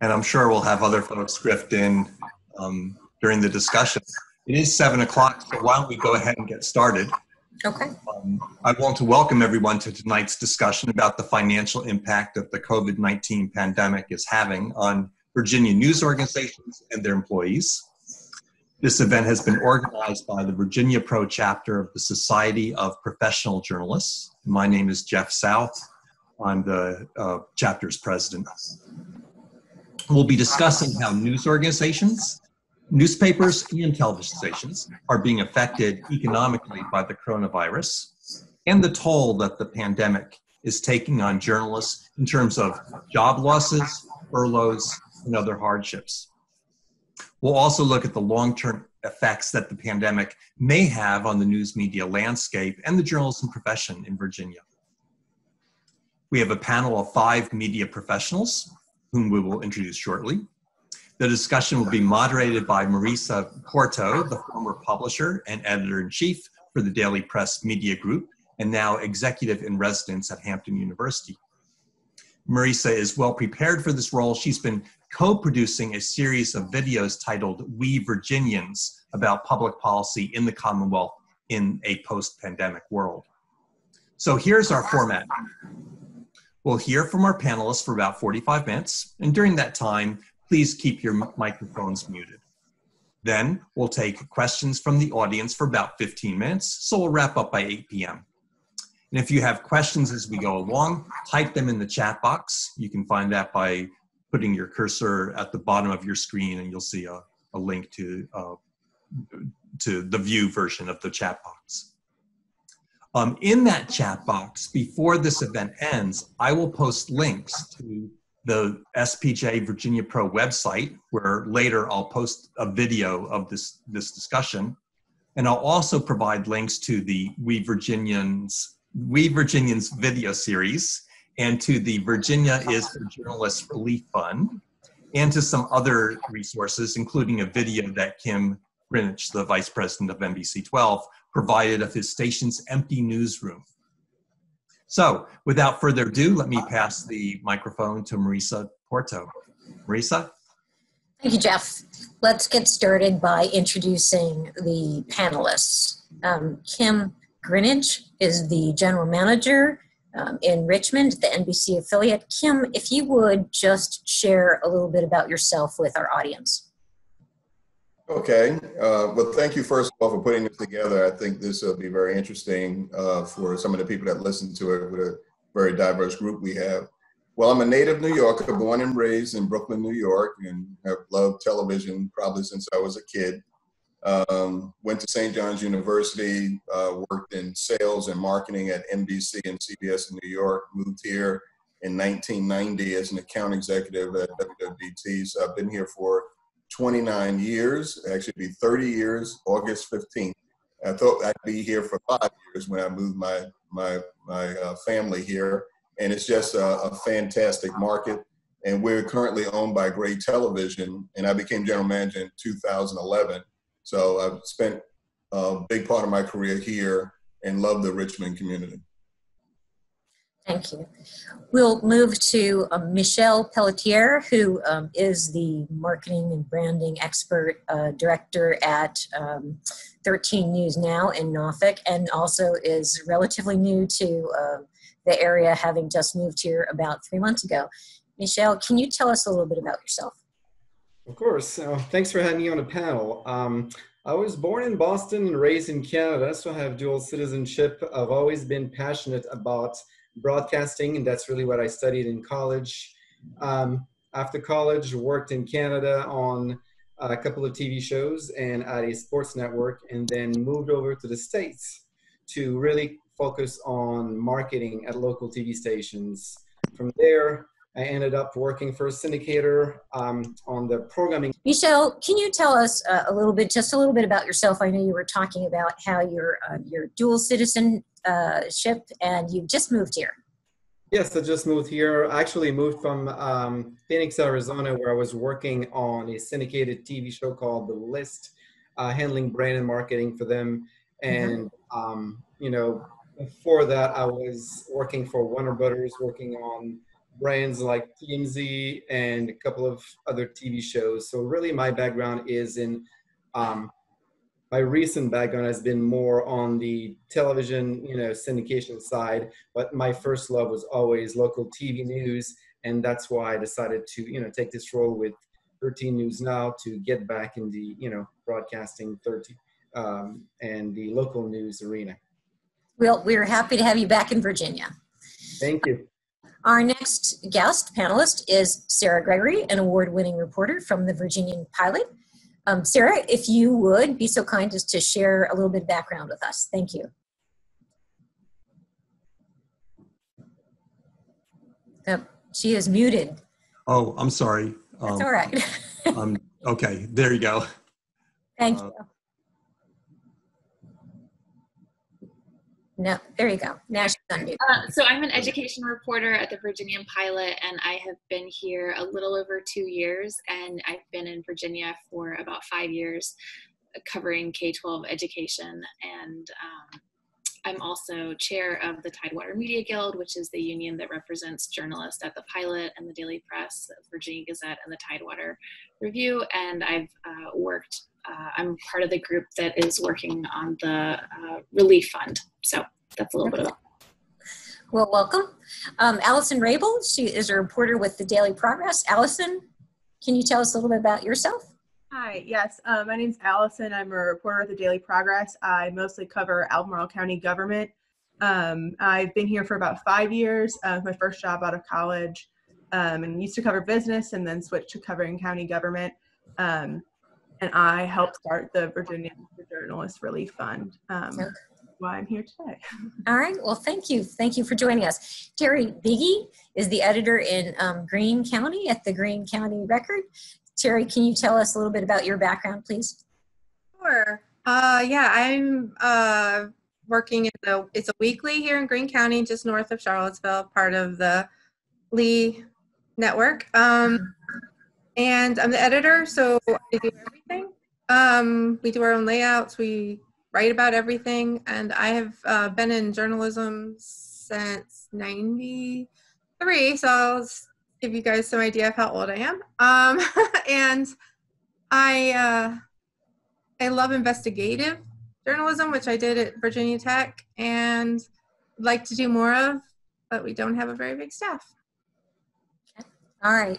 and I'm sure we'll have other folks drift in um, during the discussion. It is seven o'clock, so why don't we go ahead and get started? Okay. Um, I want to welcome everyone to tonight's discussion about the financial impact that the COVID 19 pandemic is having on Virginia news organizations and their employees. This event has been organized by the Virginia Pro chapter of the Society of Professional Journalists. My name is Jeff South. I'm the uh, chapter's president. We'll be discussing how news organizations, newspapers, and television stations are being affected economically by the coronavirus and the toll that the pandemic is taking on journalists in terms of job losses, furloughs, and other hardships. We'll also look at the long term effects that the pandemic may have on the news media landscape and the journalism profession in Virginia. We have a panel of five media professionals, whom we will introduce shortly. The discussion will be moderated by Marisa Porto, the former publisher and editor in chief for the Daily Press Media Group, and now executive in residence at Hampton University. Marisa is well prepared for this role. She's been co producing a series of videos titled We Virginians about public policy in the Commonwealth in a post pandemic world. So here's our format. We'll hear from our panelists for about 45 minutes, and during that time, please keep your microphones muted. Then we'll take questions from the audience for about 15 minutes, so we'll wrap up by 8 p.m. And if you have questions as we go along, type them in the chat box. You can find that by putting your cursor at the bottom of your screen and you'll see a, a link to, uh, to the view version of the chat box. Um, in that chat box, before this event ends, I will post links to the SPJ Virginia Pro website, where later I'll post a video of this, this discussion. And I'll also provide links to the We Virginians, We Virginians video series and to the Virginia is for Journalists Relief Fund and to some other resources, including a video that Kym Grinnage, the vice president of NBC 12, provided of his station's empty newsroom. So, without further ado, let me pass the microphone to Marisa Porto. Marisa? Thank you, Jeff. Let's get started by introducing the panelists. Um, Kym Grinnage is the general manager um, in Richmond, the NBC affiliate. Kym, if you would just share a little bit about yourself with our audience. Okay. Uh, well, thank you first of all for putting this together. I think this will be very interesting uh, for some of the people that listen to it with a very diverse group we have. Well, I'm a native New Yorker, born and raised in Brooklyn, New York, and have loved television probably since I was a kid. Um, went to St. John's University, uh, worked in sales and marketing at NBC and CBS in New York, moved here in 1990 as an account executive at WWBT. So I've been here for 29 years, actually be 30 years, August 15th. I thought I'd be here for five years when I moved my my my uh, family here, and it's just a, a, fantastic market. And we're currently owned by Gray Television, and I became general manager in 2011. So I've spent a big part of my career here and love the Richmond community. Thank you. We'll move to uh, Michel Pelletier, who um, is the marketing and branding expert uh, director at um, 13 News Now in Norfolk, and also is relatively new to uh, the area, having just moved here about three months ago. Michel, can you tell us a little bit about yourself? Of course. So thanks for having me on a panel. Um, I was born in Boston and raised in Canada, so I have dual citizenship. I've always been passionate about broadcasting, and that's really what I studied in college. Um, after college, worked in Canada on a couple of TV shows and at a sports network, and then moved over to the States to really focus on marketing at local TV stations. From there, I ended up working for a syndicator um, on the programming. Michel, can you tell us uh, a little bit, just a little bit about yourself? I know you were talking about how you're uh, dual citizenship and you've just moved here. Yes, I just moved here. I actually moved from um, Phoenix, Arizona, where I was working on a syndicated TV show called The List, uh, handling brand and marketing for them. Mm-hmm. And mm-hmm. um, you know, before that, I was working for Warner Brothers, working on brands like TMZ and a couple of other TV shows. So really, my background is in um, my recent background has been more on the television, you know, syndication side. But my first love was always local TV news, and that's why I decided to, you know, take this role with 13 News Now to get back in the, you know, broadcasting 13 um, and the local news arena. Well, we're happy to have you back in Virginia. Thank you. Our next guest panelist is Sara Gregory, an award winning reporter from the Virginian Pilot. Um, Sara, if you would be so kind as to share a little bit of background with us. Thank you. Oh, she is muted. Oh, I'm sorry. That's um, all right. um, okay, there you go. Thank uh, you. No, there you go. She's Uh, so I'm an education reporter at the Virginian Pilot, and I have been here a little over two years, and I've been in Virginia for about five years, covering K-12 education, and um, I'm also chair of the Tidewater Media Guild, which is the union that represents journalists at the Pilot and the Daily Press, the Virginia Gazette, and the Tidewater Review. And I've uh, worked, uh, I'm part of the group that is working on the uh, relief fund. So that's a little bit of well, welcome. Um, Allison Wrabel, she is a reporter with the Daily Progress. Allison, can you tell us a little bit about yourself? Hi, yes, uh, my name is Allison. I'm a reporter at the Daily Progress. I mostly cover Albemarle County government. Um, I've been here for about five years. Uh, my first job out of college, um, and used to cover business, and then switched to covering county government. Um, and I helped start the Virginia Journalist Relief Fund. Um, why I'm here today. All right. Well, thank you. Thank you for joining us. Terry Beigie is the editor in um, Greene County at the Greene County Record. Terry, can you tell us a little bit about your background, please? Sure. Uh, yeah, I'm uh, working in a, it's a weekly here in Greene County, just north of Charlottesville, part of the Lee network. Um, and I'm the editor, so I do everything. Um, we do our own layouts. We write about everything. And I have uh, been in journalism since 93. So I'll give you guys some idea of how old I am. Um, and I, uh, I love investigative journalism, which I did at Virginia Tech and like to do more of, but we don't have a very big staff. All right.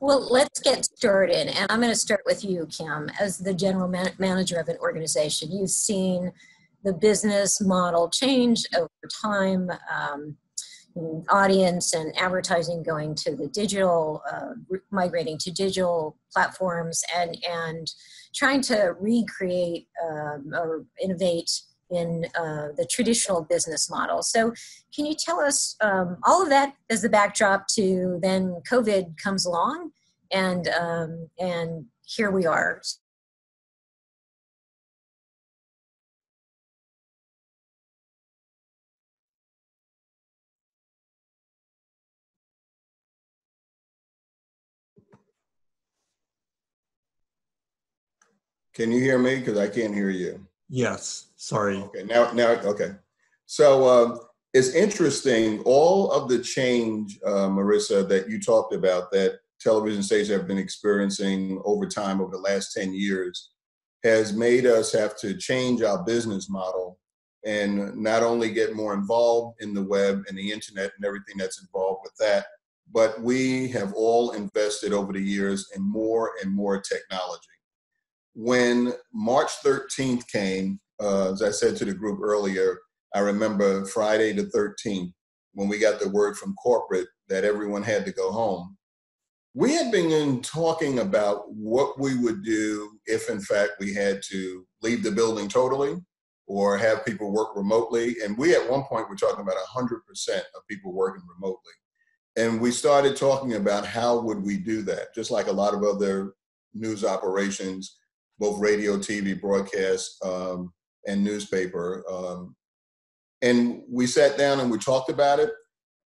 Well, let's get started. And I'm going to start with you, Kym, as the general man- manager of an organization. You've seen the business model change over time, um, audience and advertising going to the digital, uh, migrating to digital platforms, and, and trying to recreate um, or innovate in uh, the traditional business model. So, can you tell us um, all of that as the backdrop to then COVID comes along, and um, and here we are. Can you hear me? Because I can't hear you. Yes, sorry. Okay, now, now, okay. So uh, it's interesting, all of the change, uh, Marisa, that you talked about that television stations have been experiencing over time over the last 10 years has made us have to change our business model and not only get more involved in the web and the internet and everything that's involved with that, but we have all invested over the years in more and more technology when March 13th came, uh, as I said to the group earlier, I remember Friday the 13th when we got the word from corporate that everyone had to go home. We had been talking about what we would do if, in fact, we had to leave the building totally or have people work remotely. And we, at one point, were talking about 100% of people working remotely. And we started talking about how would we do that, just like a lot of other news operations both radio, TV, broadcast, um, and newspaper. Um, and we sat down and we talked about it.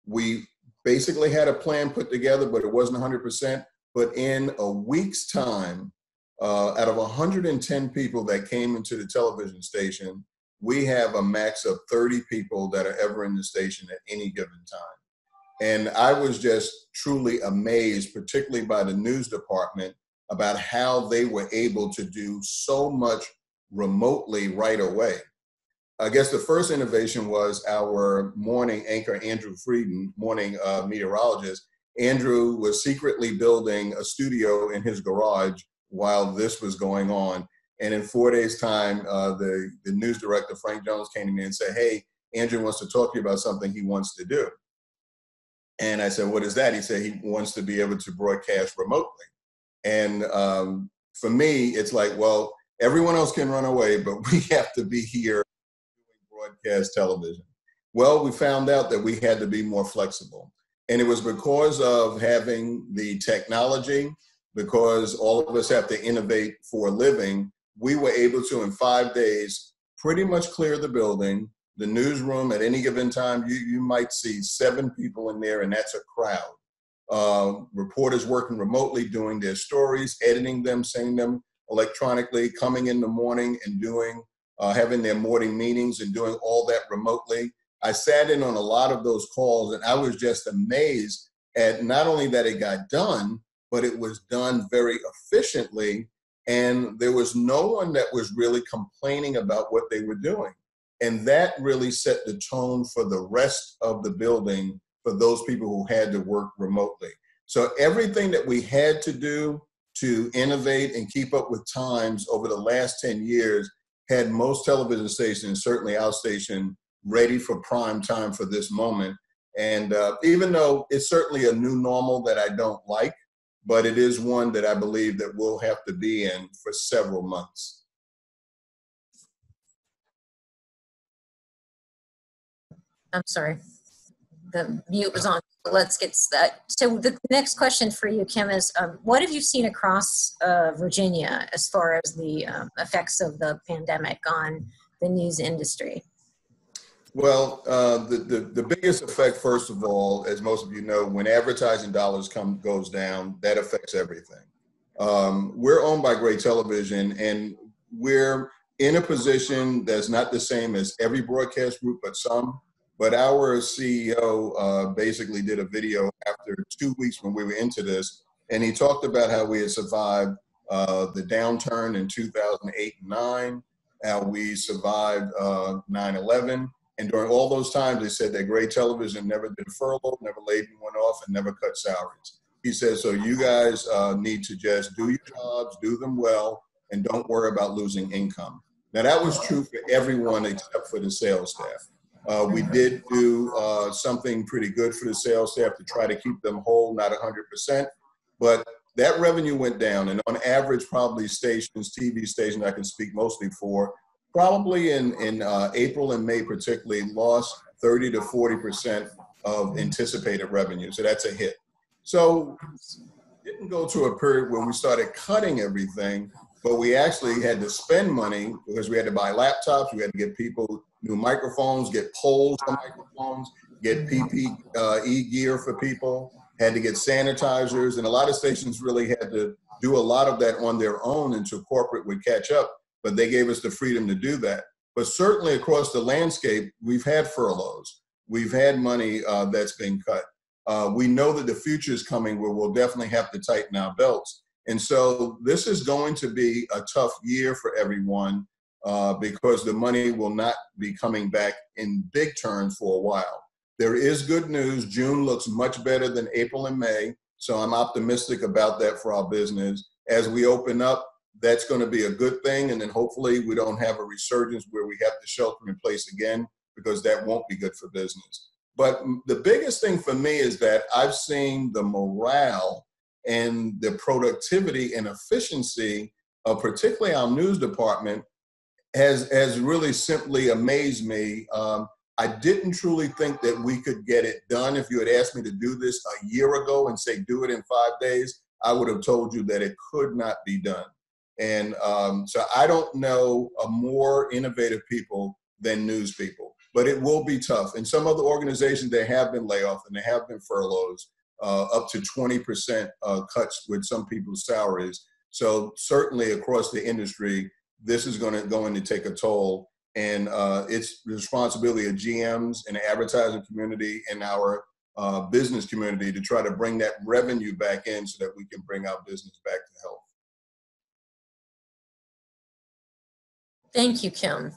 We basically had a plan put together, but it wasn't 100%. But in a week's time, uh, out of 110 people that came into the television station, we have a max of 30 people that are ever in the station at any given time. And I was just truly amazed, particularly by the news department, about how they were able to do so much remotely right away. I guess the first innovation was our morning anchor, Andrew Freiden, morning uh, meteorologist. Andrew was secretly building a studio in his garage while this was going on. And in four days' time, uh, the, the news director, Frank Jones, came to me and said, Hey, Andrew wants to talk to you about something he wants to do. And I said, What is that? He said he wants to be able to broadcast remotely. And um, for me, it's like, well, everyone else can run away, but we have to be here doing broadcast television. Well, we found out that we had to be more flexible. And it was because of having the technology, because all of us have to innovate for a living, we were able to, in five days, pretty much clear the building. The newsroom at any given time, you, you might see seven people in there, and that's a crowd. Uh, reporters working remotely, doing their stories, editing them, sending them electronically, coming in the morning and doing, uh, having their morning meetings and doing all that remotely. I sat in on a lot of those calls, and I was just amazed at not only that it got done, but it was done very efficiently and there was no one that was really complaining about what they were doing. And that really set the tone for the rest of the building for those people who had to work remotely. So everything that we had to do to innovate and keep up with times over the last 10 years had most television stations, certainly our station, ready for prime time for this moment. And uh, even though it's certainly a new normal that I don't like, but it is one that I believe that we'll have to be in for several months. I'm sorry, the mute was on. Let's get that. So the next question for you, Kym, is um, what have you seen across uh, Virginia as far as the um, effects of the pandemic on the news industry? Well, uh, the, the, the biggest effect, first of all, as most of you know, when advertising dollars come goes down, that affects everything. Um, we're owned by Gray Television, and we're in a position that's not the same as every broadcast group, but some. But our CEO uh, basically did a video after two weeks when we were into this, and he talked about how we had survived uh, the downturn in 2008 and 9, how we survived uh, 9 11 and during all those times, they said that Gray Television never did furlough, never laid anyone off, and never cut salaries. He said, so you guys uh, need to just do your jobs, do them well, and don't worry about losing income. Now, that was true for everyone except for the sales staff. Uh, we did do uh, something pretty good for the sales staff to try to keep them whole, not 100%, but that revenue went down. And on average, probably stations, TV stations I can speak mostly for, probably in, in uh, April and May particularly lost 30 to 40% of anticipated revenue. So that's a hit. So didn't go to a period when we started cutting everything, but we actually had to spend money because we had to buy laptops, we had to get people new microphones, get poles for microphones, get PPE uh, gear for people, had to get sanitizers, and a lot of stations really had to do a lot of that on their own until corporate would catch up but they gave us the freedom to do that. But certainly across the landscape, we've had furloughs. We've had money uh, that's been cut. Uh, we know that the future is coming where we'll definitely have to tighten our belts. And so this is going to be a tough year for everyone uh, because the money will not be coming back in big terms for a while. There is good news. June looks much better than April and May. So I'm optimistic about that for our business. As we open up, that's going to be a good thing. And then hopefully we don't have a resurgence where we have to shelter in place again, because that won't be good for business. But the biggest thing for me is that I've seen the morale and the productivity and efficiency of particularly our news department has, has really simply amazed me. Um, I didn't truly think that we could get it done. If you had asked me to do this a year ago and say, do it in five days, I would have told you that it could not be done. And um, so I don't know a more innovative people than news people, but it will be tough. In some other organizations, there have been layoffs and there have been furloughs, uh, up to 20% uh, cuts with some people's salaries. So certainly across the industry, this is going to going to take a toll. And uh, it's the responsibility of GMs and the advertising community and our uh, business community to try to bring that revenue back in so that we can bring our business back to health. Thank you, Kym.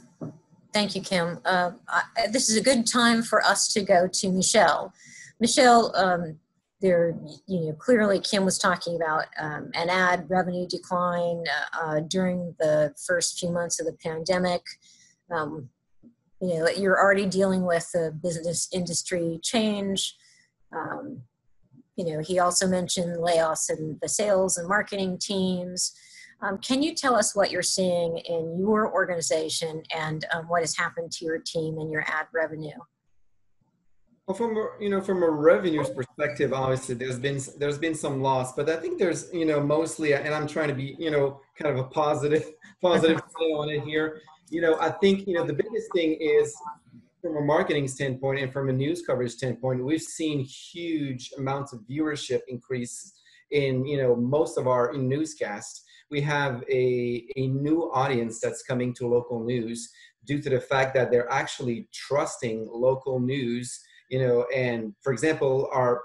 Thank you, Kym. Uh, I, this is a good time for us to go to Michel. Michel, um, there, you know, clearly Kym was talking about um, an ad revenue decline uh, uh, during the first few months of the pandemic. Um, you know, you're already dealing with the business industry change. Um, you know, he also mentioned layoffs in the sales and marketing teams. Um, can you tell us what you're seeing in your organization and um, what has happened to your team and your ad revenue? Well, from a, you know from a revenues perspective, obviously there's been there's been some loss, but I think there's you know mostly, and I'm trying to be you know kind of a positive positive on it here. You know, I think you know the biggest thing is from a marketing standpoint and from a news coverage standpoint, we've seen huge amounts of viewership increase in you know most of our newscasts we have a, a new audience that's coming to local news due to the fact that they're actually trusting local news you know and for example our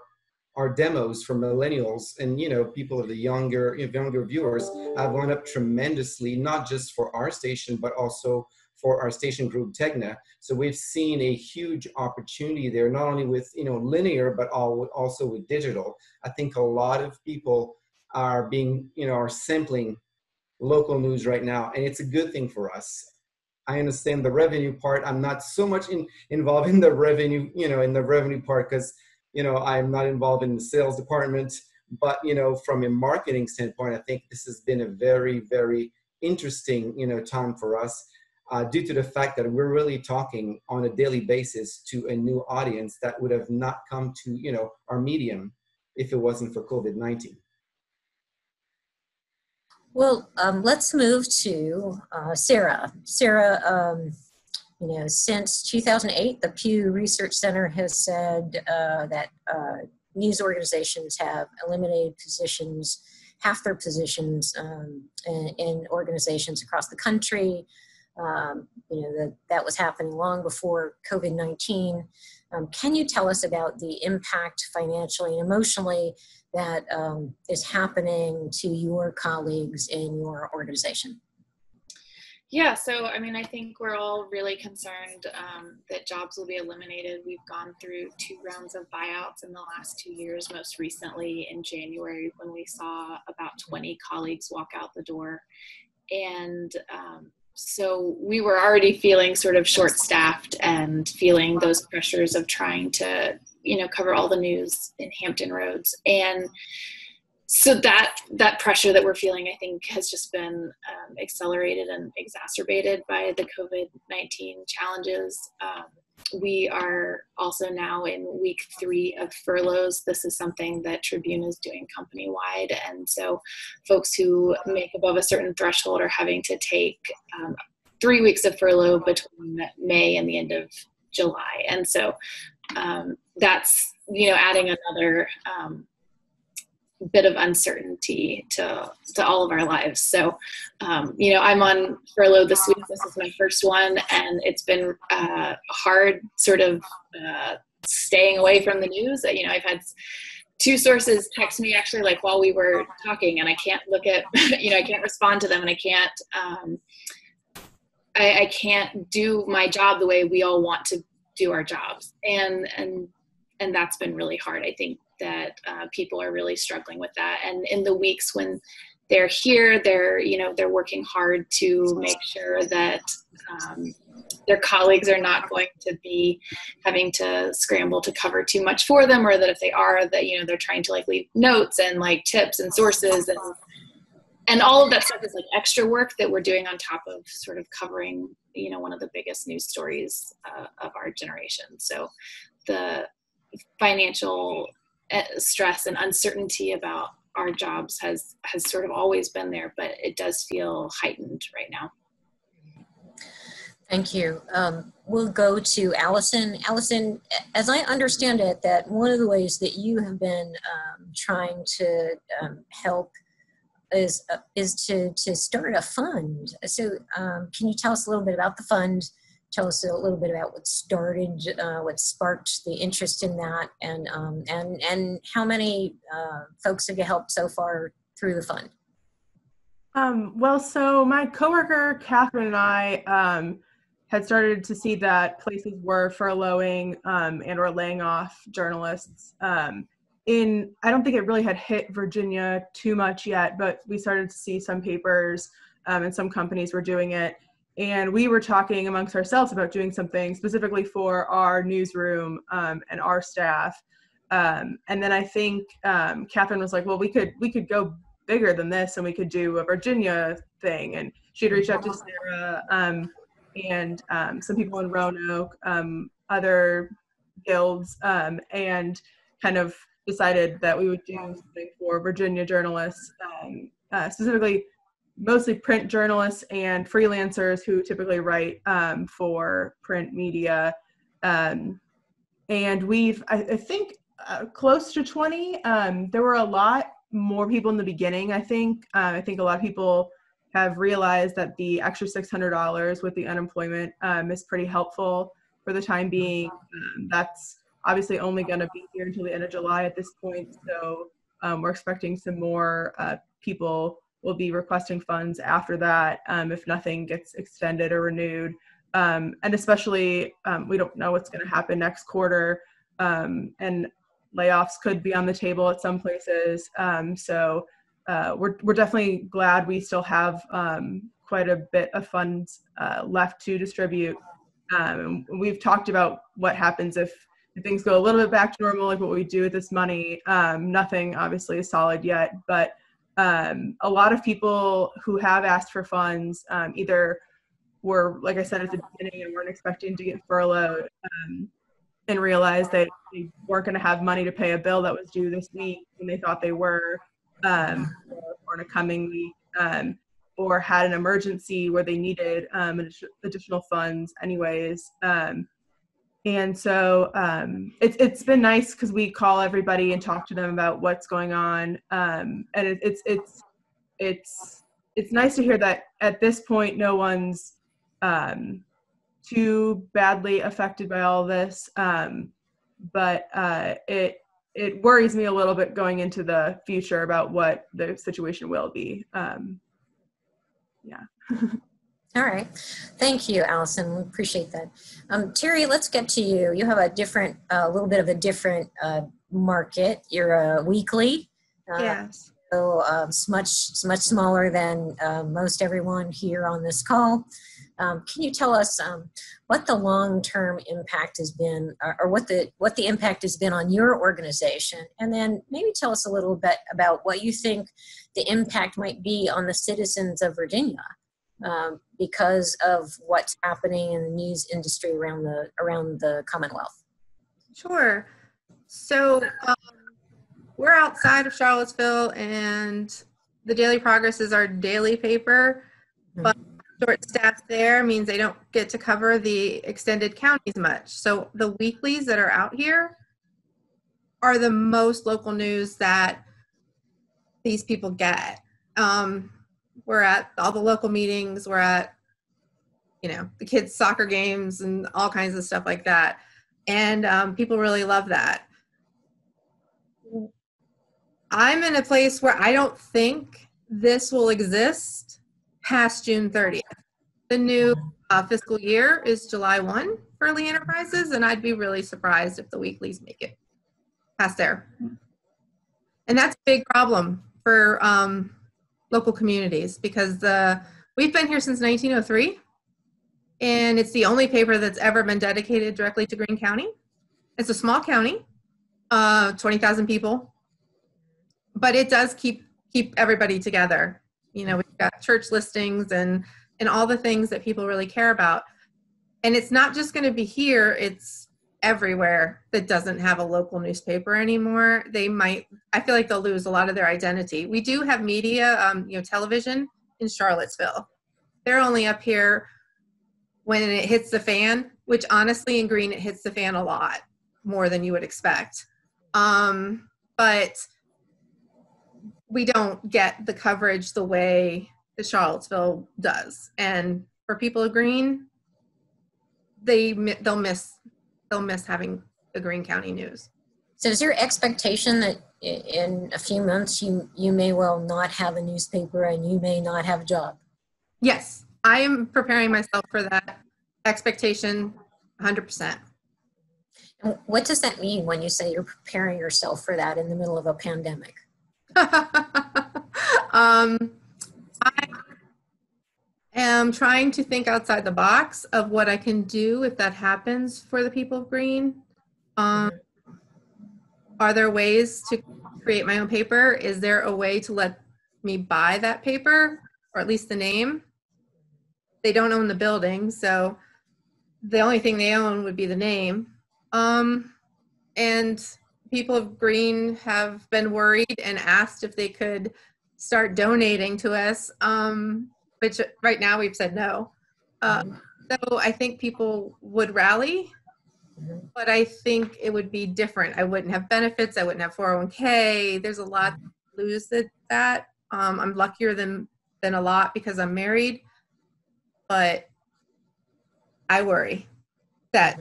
our demos for millennials and you know people of the younger younger viewers have gone up tremendously not just for our station but also for our station group Tegna. So we've seen a huge opportunity there, not only with you know linear, but also with digital. I think a lot of people are being, you know, are sampling local news right now, and it's a good thing for us. I understand the revenue part. I'm not so much in, involved in the revenue, you know, in the revenue part because, you know, I'm not involved in the sales department. But you know, from a marketing standpoint, I think this has been a very, very interesting, you know, time for us. Uh, due to the fact that we're really talking on a daily basis to a new audience that would have not come to you know our medium if it wasn't for covid-19 well, um, let's move to uh, Sara. Sara, um, you know, since 2008, the Pew Research Center has said uh, that uh, news organizations have eliminated positions, half their positions um, in, in, organizations across the country. Um, you know, that, that was happening long before COVID 19. Um, can you tell us about the impact financially and emotionally that um, is happening to your colleagues in your organization? Yeah, so I mean, I think we're all really concerned um, that jobs will be eliminated. We've gone through two rounds of buyouts in the last two years, most recently in January when we saw about 20 colleagues walk out the door. And um, so we were already feeling sort of short staffed and feeling those pressures of trying to you know cover all the news in hampton roads. And so that that pressure that we're feeling i think has just been um, accelerated and exacerbated by the covid-19 challenges. Um, we are also now in week three of furloughs. This is something that Tribune is doing company wide. And so folks who make above a certain threshold are having to take um, three weeks of furlough between May and the end of July. And so um, that's, you know, adding another um, bit of uncertainty to to all of our lives. So, um, you know, I'm on furlough this week. This is my first one, and it's been uh, hard, sort of uh, staying away from the news. You know, I've had two sources text me actually like while we were talking, and I can't look at, you know, I can't respond to them, and I can't. Um, I, I can't do my job the way we all want to do our jobs, and and and that's been really hard. I think that uh, people are really struggling with that. And in the weeks when they're here, they're you know they're working hard to make sure that um, their colleagues are not going to be having to scramble to cover too much for them, or that if they are, that you know they're trying to like leave notes and like tips and sources and and all of that stuff is like extra work that we're doing on top of sort of covering you know one of the biggest news stories uh, of our generation so the financial stress and uncertainty about our jobs has has sort of always been there, but it does feel heightened right now. Thank you. Um, we'll go to Allison. Allison, as I understand it, that one of the ways that you have been um, trying to um, help is uh, is to to start a fund. So, um, can you tell us a little bit about the fund tell us a little bit about what started, uh, what sparked the interest in that, and um, and and how many uh, folks have you helped so far through the fund? Um, well, so my coworker Catherine and I um, had started to see that places were furloughing um, and or laying off journalists. Um, in I don't think it really had hit Virginia too much yet, but we started to see some papers um, and some companies were doing it. And we were talking amongst ourselves about doing something specifically for our newsroom um, and our staff. and then I think Catherine was like, "Well, we could we could go bigger than this and we could do a Virginia thing. And she'd reach out to Sara um, and um, some people in Roanoke, um, other guilds, um, and kind of decided that we would do something for Virginia journalists, um, uh, specifically mostly print journalists and freelancers who typically write um, for print media. and we've, I, I think, uh, close to 20. there were a lot more people in the beginning, I think. Uh, I think a lot of people have realized that the extra $600 with the unemployment um, is pretty helpful for the time being. Um, that's obviously only going to be here until the end of July at this point. So um, we're expecting some more uh, people will be requesting funds after that um, if nothing gets extended or renewed. Um, and especially, um, we don't know what's going to happen next quarter. and layoffs could be on the table at some places. Um, so uh, we're, we're definitely glad we still have um, quite a bit of funds uh, left to distribute. Um, we've talked about what happens if, things go a little bit back to normal, like what we do with this money. Um, nothing obviously is solid yet, but um, a lot of people who have asked for funds um, either were, like I said at the beginning, and weren't expecting to get furloughed and realized that they weren't going to have money to pay a bill that was due this week when they thought they were, um, or, in a coming week, um, or had an emergency where they needed um, additional funds, anyways. Um, and so um, it's it's been nice because we call everybody and talk to them about what's going on, um, and it, it's it's it's it's nice to hear that at this point no one's um, too badly affected by all this. Um, but uh, it it worries me a little bit going into the future about what the situation will be. Um, yeah. All right. Thank you, Allison. We appreciate that. Um, Terry, let's get to you. You have a different, a uh, little bit of a different uh, market. You're a weekly. Uh, yes. So um, it's much, it's much smaller than uh, most everyone here on this call. Um, can you tell us um, what the long-term impact has been, or, or, what the what the impact has been on your organization, and then maybe tell us a little bit about what you think the impact might be on the citizens of Virginia um, because of what's happening in the news industry around the around the Commonwealth. Sure. So um, we're outside of Charlottesville, and the Daily Progress is our daily paper, but short staff there means they don't get to cover the extended counties much. So the weeklies that are out here are the most local news that these people get. Um, we're at all the local meetings, we're at, you know, the kids' soccer games and all kinds of stuff like that. And um, people really love that. I'm in a place where I don't think this will exist past June 30th. The new uh, fiscal year is July 1 for Lee Enterprises, and I'd be really surprised if the weeklies make it past there. And that's a big problem for um, local communities because the we've been here since 1903, and it's the only paper that's ever been dedicated directly to Greene County. It's a small county, uh, 20,000 people, but it does keep keep everybody together you know we've got church listings and and all the things that people really care about and it's not just going to be here it's everywhere that doesn't have a local newspaper anymore. They might i feel like they'll lose a lot of their identity. We do have media um, you know television in charlottesville. They're only up here when it hits the fan which honestly in Greene it hits the fan a lot more than you would expect. Um, but we don't get the coverage the way the Charlottesville does. And for people of Greene they they'll miss they'll miss having the Greene County news. So is your expectation that in a few months you you may well not have a newspaper and you may not have a job? Yes, I am preparing myself for that expectation 100%. And what does that mean when you say you're preparing yourself for that in the middle of a pandemic? um, am trying to think outside the box of what I can do if that happens for the people of Greene. Um, are there ways to create my own paper? Is there a way to let me buy that paper or at least the name? They don't own the building, so the only thing they own would be the name. Um, and people of Greene have been worried and asked if they could start donating to us, um, which right now we've said no. Uh, so I think people would rally, Mhm. but I think it would be different. I wouldn't have benefits. I wouldn't have 401k. There's a lot to lose at that. Um, I'm luckier than than a lot because I'm married, but I worry that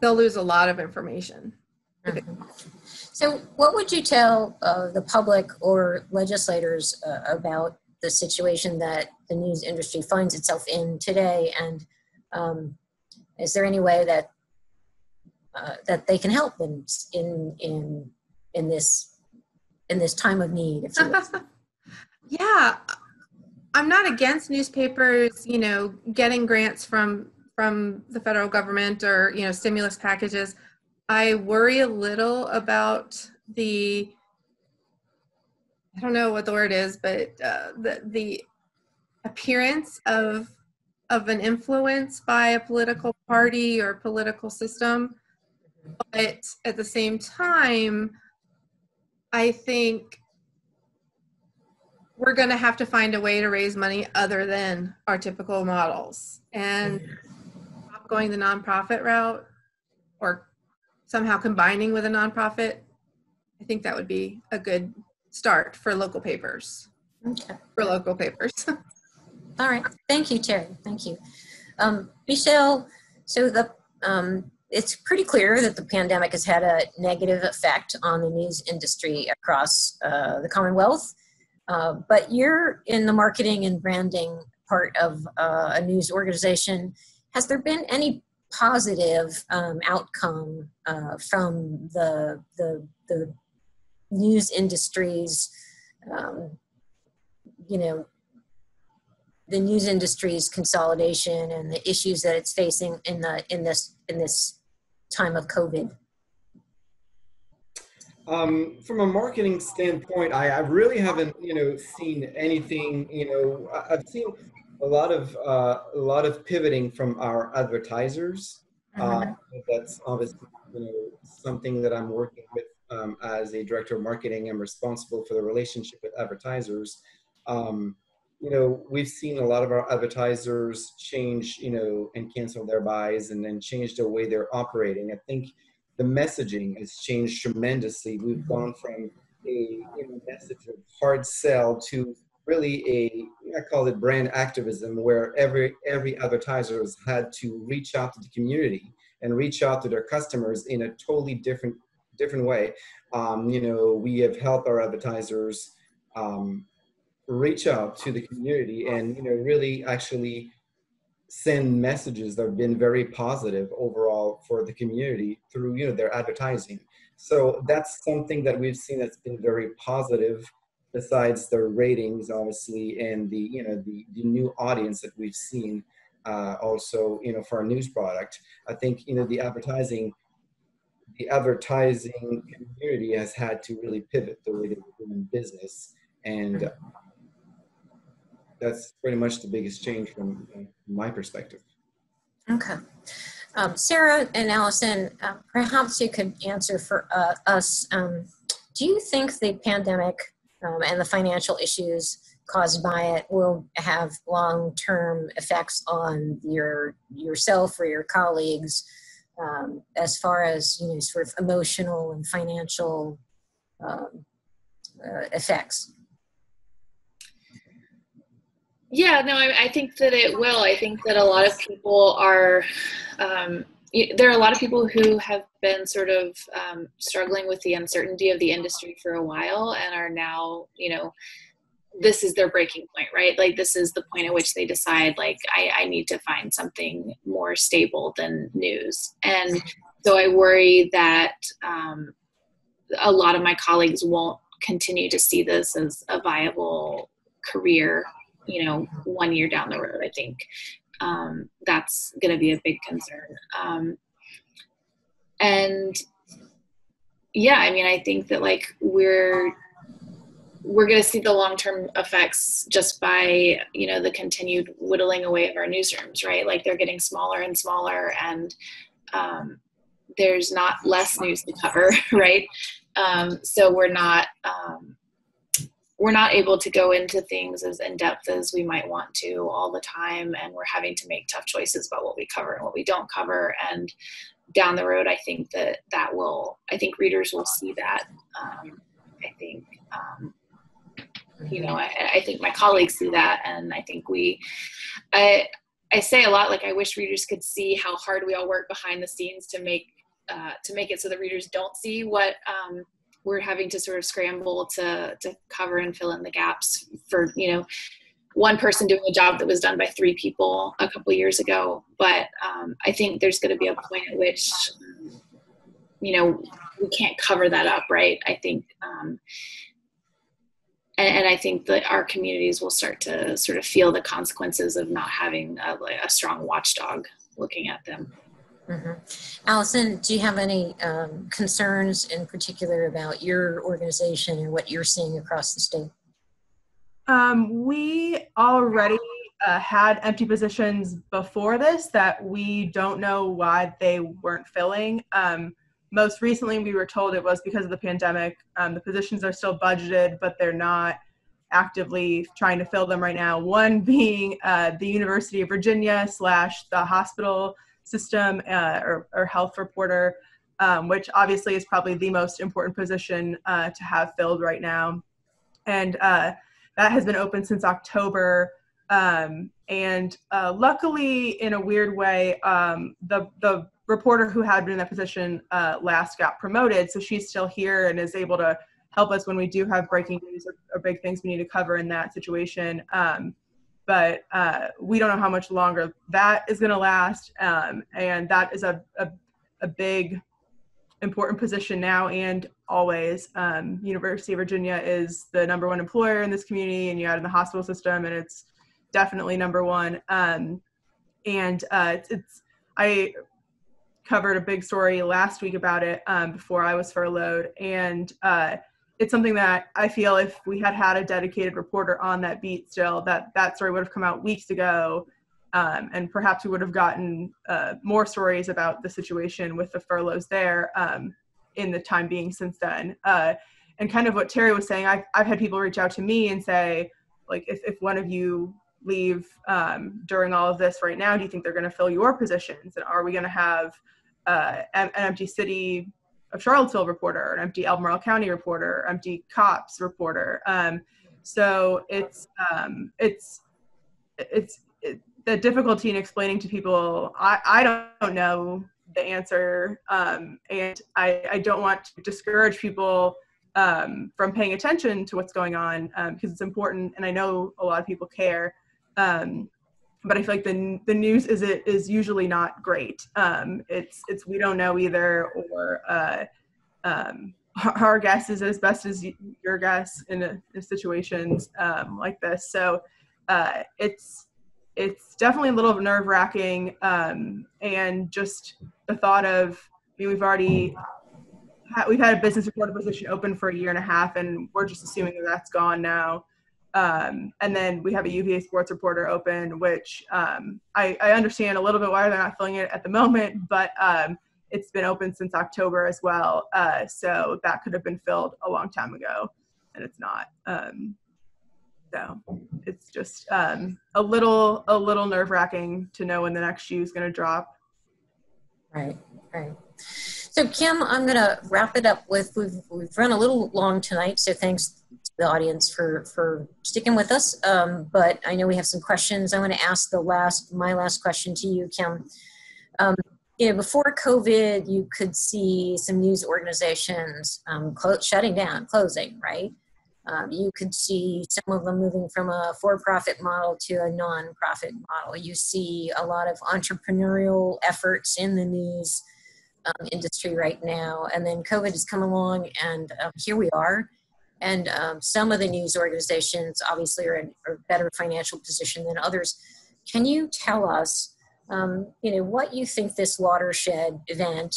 they'll lose a lot of information. Okay. So, what would you tell uh, the public or legislators uh, about the situation that the news industry finds itself in today? And um, is there any way that uh, that they can help in in in in this in this time of need? Yeah i'm not against newspapers you know getting grants from from the federal government or you know stimulus packages i worry a little about the i don't know what the word is but uh, the the appearance of of an influence by a political party or political system. But at the same time i think we're going to have to find a way to raise money other than our typical models. And going the nonprofit route or somehow combining with a nonprofit i think that would be a good start for local papers Okay. for local papers All right. Thank you, Terry. Thank you. Um, Michel, so the um, it's pretty clear that the pandemic has had a negative effect on the news industry across uh, the Commonwealth. Uh, but you're in the marketing and branding part of uh, a news organization. Has there been any positive um, outcome uh, from the, the, the news industries, um, you know, the news industry's consolidation and the issues that it's facing in the in this in this time of COVID? Um, from a marketing standpoint, I, I really haven't, you know, seen anything. You know, I've seen a lot of uh, a lot of pivoting from our advertisers. Uh, that's obviously, you know, something that I'm working with um, as a director of marketing. I'm responsible for the relationship with advertisers. Um, you know, we've seen a lot of our advertisers change, you know, and cancel their buys and then change the way they're operating. I think the messaging has changed tremendously. We've gone from a you know, message of hard sell to really a I call it brand activism, where every every advertiser has had to reach out to the community and reach out to their customers in a totally different different way. Um, you know, we have helped our advertisers um, reach out to the community and you know really actually send messages that have been very positive overall for the community through you know their advertising so that's something that we've seen that's been very positive besides the ratings obviously and the you know the, the new audience that we've seen uh, also you know for our news product i think you know the advertising the advertising community has had to really pivot the way they're doing business and that's pretty much the biggest change from, from my perspective Okay. Um, Sara and Allison, uh, perhaps you could answer for uh, us. Um, do you think the pandemic um, and the financial issues caused by it will have long-term effects on your yourself or your colleagues um, as far as you know, sort of emotional and financial um, uh, effects? Yeah, no, I, I, think that it will. I think that a lot of people are. Um, there are a lot of people who have been sort of um, struggling with the uncertainty of the industry for a while and are now, you know, this is their breaking point, right? Like this is the point at which they decide, like, I, I need to find something more stable than news. And so I worry that um, a lot of my colleagues won't continue to see this as a viable career you know one year down the road i think um, that's going to be a big concern um, and yeah i mean i think that like we're we're going to see the long-term effects just by you know the continued whittling away of our newsrooms right? Like they're getting smaller and smaller and um, there's not less news to cover right? Um, so we're not um, we're not able to go into things as in depth as we might want to all the time and we're having to make tough choices about what we cover and what we don't cover. And down the road i think that that will i think readers will see that um, i think um, you know I, I think my colleagues see that and i think we i i say a lot like i wish readers could see how hard we all work behind the scenes to make uh, to make it so that readers don't see what um, we're having to sort of scramble to to cover and fill in the gaps for you know one person doing a job that was done by three people a couple years ago. But um, i think there's going to be a point at which you know we can't cover that up right? I think um, and, and, i think that our communities will start to sort of feel the consequences of not having a, a strong watchdog looking at them Mm-hmm. Allison, do you have any um, concerns in particular about your organization and what you're seeing across the state? Um, we already uh, had empty positions before this that we don't know why they weren't filling. Um, most recently, we were told it was because of the pandemic. Um, the positions are still budgeted, but they're not actively trying to fill them right now. One being uh, the University of Virginia slash the hospital system uh, or, or, health reporter, um, which obviously is probably the most important position uh, to have filled right now. And uh, that has been open since October. Um, and uh, luckily, in a weird way, um, the, the reporter who had been in that position uh, last got promoted. So she's still here and is able to help us when we do have breaking news or, or big things we need to cover in that situation. Um, but uh, we don't know how much longer that is going to last. Um, and that is a, a, a, big, important position now and always. Um, University of Virginia is the number one employer in this community, and you add in the hospital system, and it's definitely number one. Um, and uh, it's, it's, I covered a big story last week about it um, before I was furloughed, and uh, it's something that I feel if we had had a dedicated reporter on that beat still, that that story would have come out weeks ago, um, and perhaps we would have gotten uh, more stories about the situation with the furloughs there um, in the time being since then. Uh, and kind of what Terry was saying, I've, I've had people reach out to me and say, like, if, if one of you leave um, during all of this right now, do you think they're going to fill your positions? And are we going to have uh, an empty city a Charlottesville reporter, an empty Albemarle County reporter, empty cops reporter. Um, so it's um, it's it's it, the difficulty in explaining to people. I I don't know the answer, um, and I I don't want to discourage people um, from paying attention to what's going on because um, it's important, and I know a lot of people care. Um, but I feel like the the news is it is usually not great. Um, it's it's we don't know either, or uh, um, our guess is as best as your guess in, a, in situations um, like this. So uh, it's it's definitely a little nerve wracking, um, and just the thought of I mean, we've already we've had a business reporter position open for a year and a half, and we're just assuming that that's gone now. Um, and then we have a UVA sports reporter open, which um, I, I, understand a little bit why they're not filling it at the moment, but um, it's been open since October as well. Uh, so that could have been filled a long time ago, and it's not. Um, so it's just um, a little a little nerve wracking to know when the next shoe is going to drop. Right, right. So Kym, I'm going to wrap it up with we've we've run a little long tonight, so thanks the audience for for sticking with us. Um, but I know we have some questions. I want to ask the last my last question to you, Kym. Um, you know, before COVID, you could see some news organizations um, clo- shutting down, closing, right? Um, you could see some of them moving from a for-profit model to a non-profit model. You see a lot of entrepreneurial efforts in the news um, industry right now, and then COVID has come along, and um, here we are. And um, some of the news organizations obviously are in a better financial position than others. Can you tell us, um, you know, what you think this watershed event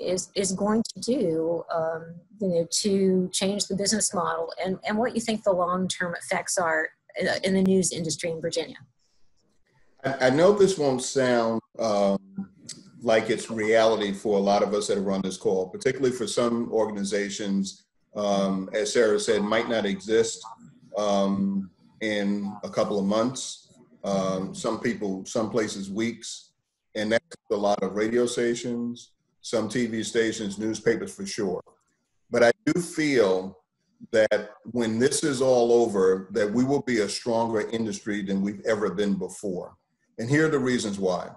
is is going to do, um, you know, to change the business model, and and what you think the long term effects are uh, in the news industry in Virginia? I, I know this won't sound um, like it's reality for a lot of us that are on this call, particularly for some organizations, um, as Sara said, might not exist um, in a couple of months. Um, some people, some places, weeks, and that's a lot of radio stations, some TV stations, newspapers for sure. But I do feel that when this is all over, that we will be a stronger industry than we've ever been before. And here are the reasons why.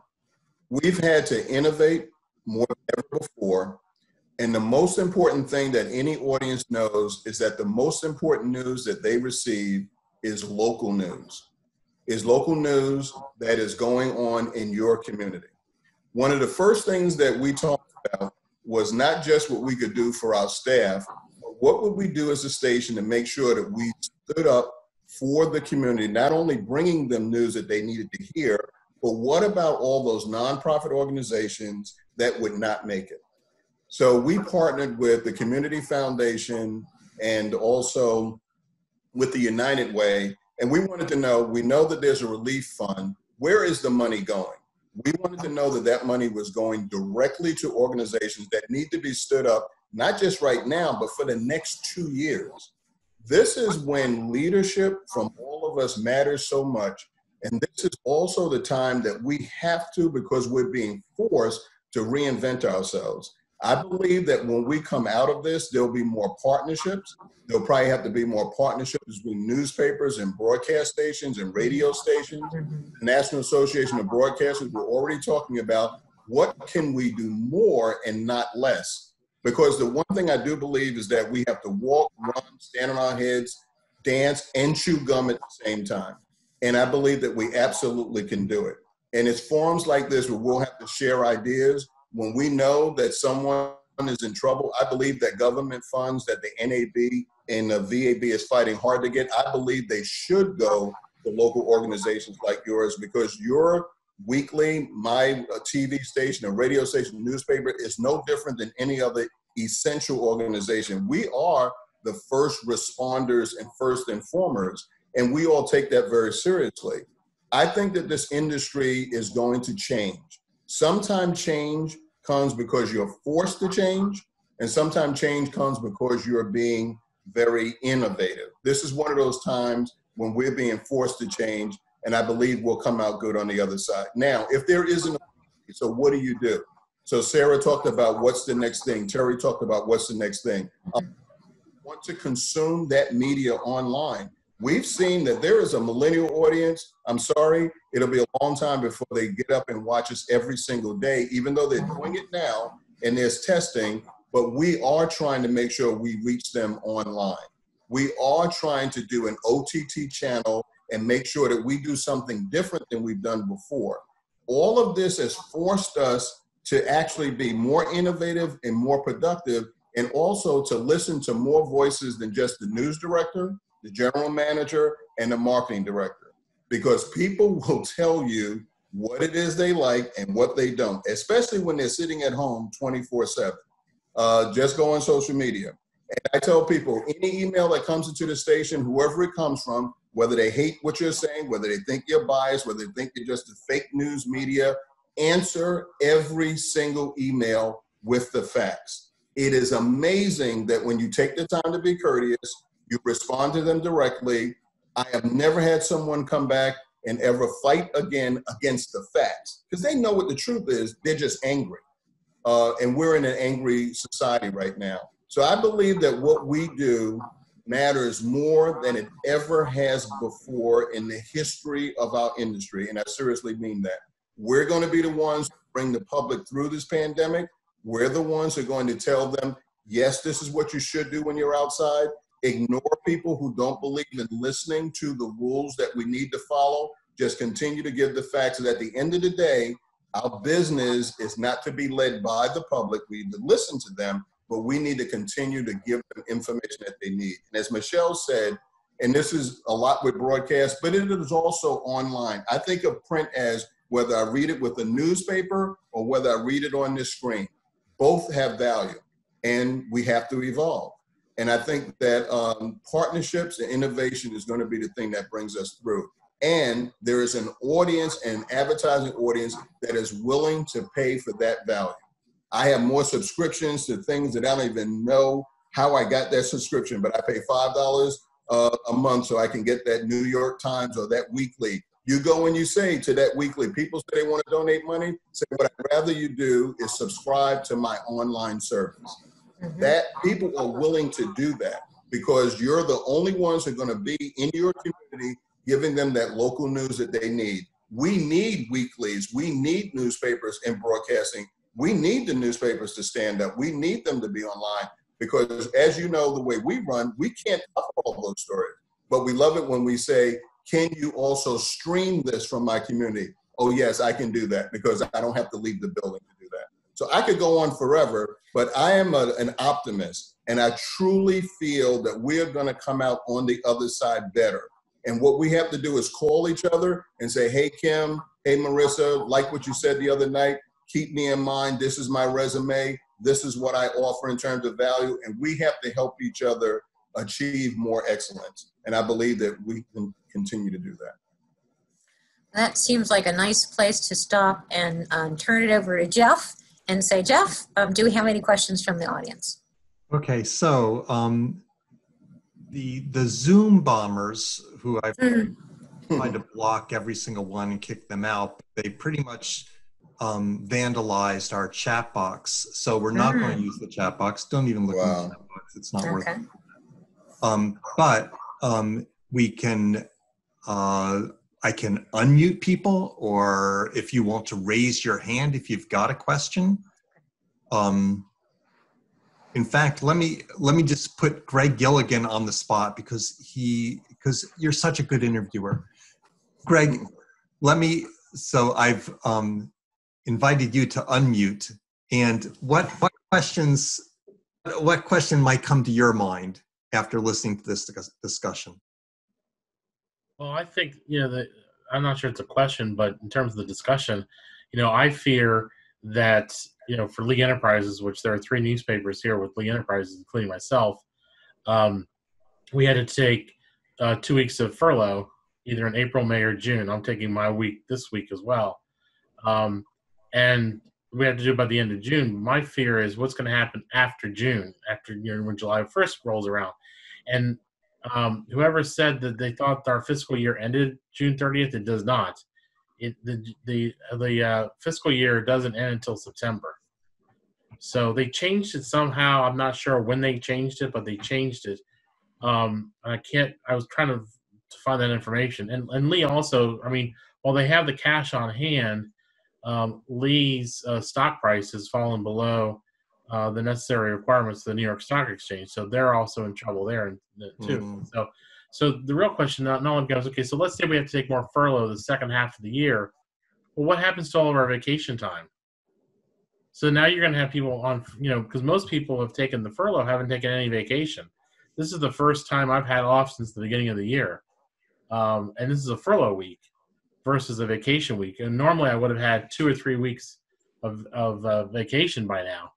We've had to innovate more than ever before. And the most important thing that any audience knows is that the most important news that they receive is local news, is local news that is going on in your community. One of the first things that we talked about was not just what we could do for our staff, but what would we do as a station to make sure that we stood up for the community, not only bringing them news that they needed to hear, but what about all those nonprofit organizations that would not make it? So we partnered with the Community Foundation and also with the United Way. And we wanted to know we know that there's a relief fund. Where is the money going? We wanted to know that that money was going directly to organizations that need to be stood up, not just right now, but for the next two years. This is when leadership from all of us matters so much and this is also the time that we have to, because we're being forced to reinvent ourselves. I believe that when we come out of this, there'll be more partnerships. There'll probably have to be more partnerships between newspapers and broadcast stations and radio stations. The National Association of Broadcasters, we're already talking about what can we do more and not less. Because the one thing I do believe is that we have to walk, run, stand on our heads, dance, and chew gum at the same time. And I believe that we absolutely can do it. And it's forums like this where we'll have to share ideas. When we know that someone is in trouble, I believe that government funds that the NAB and the VAB is fighting hard to get, I believe they should go to local organizations like yours because your weekly, my uh, TV station, a radio station, newspaper is no different than any other essential organization. We are the first responders and first informers. And we all take that very seriously. I think that this industry is going to change. Sometimes change comes because you're forced to change, and sometimes change comes because you're being very innovative. This is one of those times when we're being forced to change, and I believe we'll come out good on the other side. Now, if there isn't, so what do you do? So Sara talked about what's the next thing. Terry talked about what's the next thing. Um, want to consume that media online we've seen that there is a millennial audience. I'm sorry, it'll be a long time before they get up and watch us every single day, even though they're doing it now and there's testing. But we are trying to make sure we reach them online. We are trying to do an OTT channel and make sure that we do something different than we've done before. All of this has forced us to actually be more innovative and more productive, and also to listen to more voices than just the news director, the general manager, and the marketing director. Because people will tell you what it is they like and what they don't, especially when they're sitting at home 24 7. Uh, just go on social media. And I tell people any email that comes into the station, whoever it comes from, whether they hate what you're saying, whether they think you're biased, whether they think you're just a fake news media, answer every single email with the facts. It is amazing that when you take the time to be courteous, you respond to them directly. I have never had someone come back and ever fight again against the facts because they know what the truth is. They're just angry. Uh, and we're in an angry society right now. So I believe that what we do matters more than it ever has before in the history of our industry. And I seriously mean that. We're going to be the ones bring the public through this pandemic. We're the ones who are going to tell them, yes, this is what you should do when you're outside. Ignore people who don't believe in listening to the rules that we need to follow. Just continue to give the facts that at the end of the day, our business is not to be led by the public. We need to listen to them, but we need to continue to give them information that they need. And as Michel said, and this is a lot with broadcast, but it is also online. I think of print as whether I read it with a newspaper or whether I read it on this screen. Both have value, and we have to evolve. And I think that um, partnerships and innovation is going to be the thing that brings us through. And there is an audience, an advertising audience that is willing to pay for that value. I have more subscriptions to things that I don't even know how I got that subscription, but I pay five dollars uh, a month so I can get that New York Times or that weekly. You go and you say to that weekly, people say they want to donate money. Say what I'd rather you do is subscribe to my online service. Mm-hmm. That people are willing to do that because you're the only ones who are going to be in your community giving them that local news that they need. We need weeklies. We need newspapers and broadcasting we need the newspapers to stand up. We need them to be online because, as you know, the way we run, we can't cover all those stories. But we love it when we say, "Can you also stream this from my community?" Oh, yes, I can do that because I don't have to leave the building to. So I could go on forever, but I am a, an optimist, and I truly feel that we're going to come out on the other side better. And what we have to do is call each other and say, "Hey, Kym. Hey, Marisa. Like what you said the other night keep me in mind. This is my resume. This is what I offer in terms of value. And we have to help each other achieve more excellence. And I believe that we can continue to do that. That seems like a nice place to stop and um, turn it over to Jeff and say, Jeff, um, do we have any questions from the audience? Okay, so um, the the Zoom bombers, who I've mm. tried to block every single one and kick them out, they pretty much um, vandalized our chat box. So we're not mm. going to use the chat box. Don't even look wow. in the chat box. It's not okay. worth it. Um, but um, we can, uh, I can unmute people, or if you want to raise your hand if you've got a question. Um, in fact, let me let me just put Greg Gilligan on the spot because he because you're such a good interviewer. Greg, let me. So I've um, invited you to unmute. And what, what questions, what question might come to your mind after listening to this discussion? Well, I think, you know, the, I'm not sure it's a question, but in terms of the discussion, you know, I fear that, you know, for Lee Enterprises, which there are three newspapers here with Lee Enterprises, including myself, um, we had to take uh, two weeks of furlough, either in April, May, or June. I'm taking my week this week as well. Um, and we have to do it by the end of June. My fear is what's going to happen after June, after you know when July 1st rolls around, and um, whoever said that they thought our fiscal year ended June 30th, it does not. It the the the uh, fiscal year doesn't end until September. So they changed it somehow. I'm not sure when they changed it, but they changed it. Um, I can't. I was trying to, find that information. And and Lee also. I mean, while they have the cash on hand, um, Lee's uh, stock price has fallen below uh, the necessary requirements of the New York Stock Exchange, so they're also in trouble there too. Mm. So, so the real question now, now becomes: Okay, so let's say we have to take more furlough the second half of the year. Well, what happens to all of our vacation time? So now you're going to have people on, you know, because most people have taken the furlough, haven't taken any vacation. This is the first time I've had off since the beginning of the year, um, and this is a furlough week versus a vacation week. And normally I would have had two or three weeks of, of uh, vacation by now.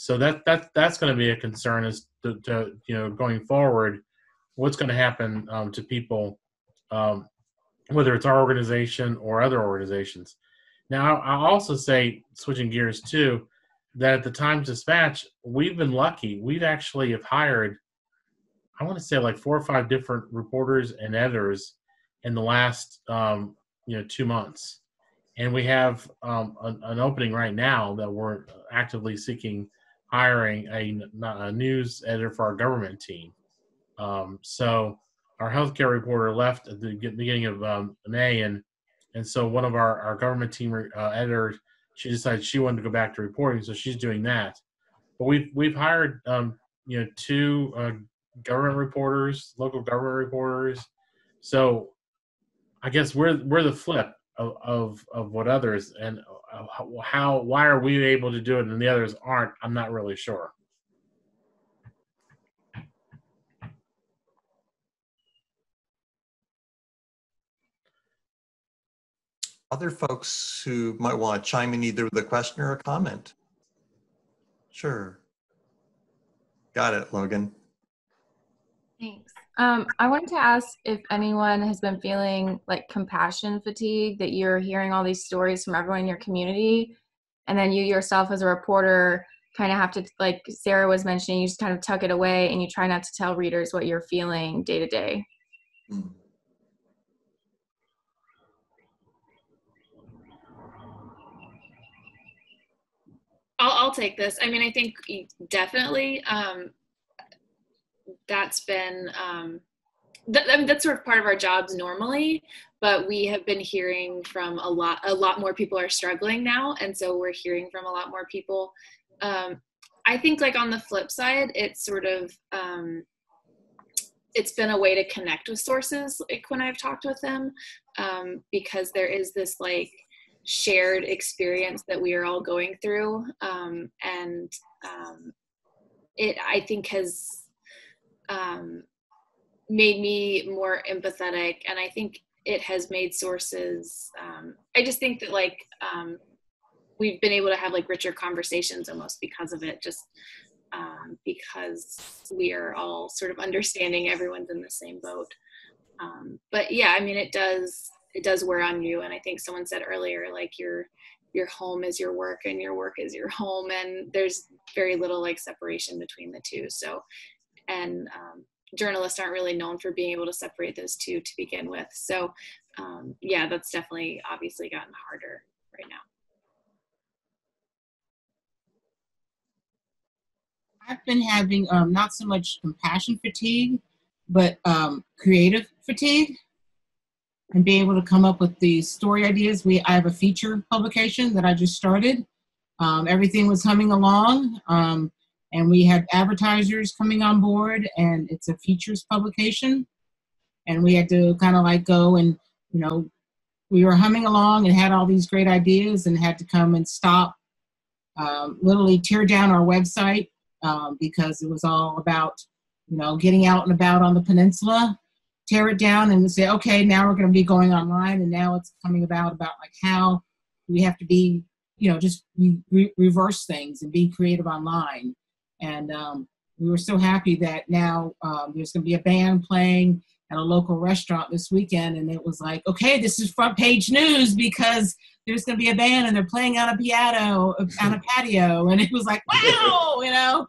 So that that that's going to be a concern as to, to, you know going forward, what's going to happen um, to people, um, whether it's our organization or other organizations. Now I'll also say, switching gears too, that at the Times Dispatch, we've been lucky. We've actually have hired, I want to say like four or five different reporters and editors in the last um, you know two months, and we have um, an, an, opening right now that we're actively seeking hiring a, a, news editor for our government team. Um, so our healthcare reporter left at the beginning of um, May, and and so one of our, our government team uh, editors, she decided she wanted to go back to reporting, so she's doing that. But we've we've hired um, you know two uh, government reporters, local government reporters. So I guess we're we're the flip of of, of what others and uh, how why are we able to do it and the others aren't? I'm not really sure. Other folks who might want to chime in either with a question or a comment. Sure. Got it, Logan. Thanks. Um, I wanted to ask if anyone has been feeling like compassion fatigue, that you're hearing all these stories from everyone in your community, and then you yourself as a reporter kind of have to, like Sara was mentioning, you just kind of tuck it away and you try not to tell readers what you're feeling day to day. I'll, I'll take this. I mean, I think definitely um, that's been um, I mean, that's sort of part of our jobs normally, but we have been hearing from a lot. A lot more people are struggling now, and so we're hearing from a lot more people. Um, I think, like on the flip side, it's sort of um, it's been a way to connect with sources, like when I've talked with them, um, because there is this like shared experience that we are all going through um, and um, it i think has um, made me more empathetic. And i think it has made sources um, i just think that like um, we've been able to have like richer conversations almost because of it just um, because we are all sort of understanding everyone's in the same boat. But yeah i mean it does it does wear on you. And i think someone said earlier like your your home is your work and your work is your home. And there's very little like separation between the two. So and um, journalists aren't really known for being able to separate those two to begin with so um, yeah that's definitely obviously gotten harder right now i've been having um, not so much compassion fatigue but um, creative fatigue and be able to come up with the story ideas. We I have a feature publication that I just started. Um, everything was humming along, um, and we had advertisers coming on board, and it's a features publication. And we had to kind of like go and you know we were humming along and had all these great ideas, and had to come and stop, um, literally tear down our website um, because it was all about you know getting out and about on the peninsula tear it down and say, okay, now we're going to be going online, and now it's coming about about like how we have to be, you know, just re- reverse things and be creative online. And um, we were so happy that now um, there's going to be a band playing at a local restaurant this weekend, and it was like, okay, this is front page news because there's going to be a band and they're playing on a piano on a patio, and it was like, wow, you know.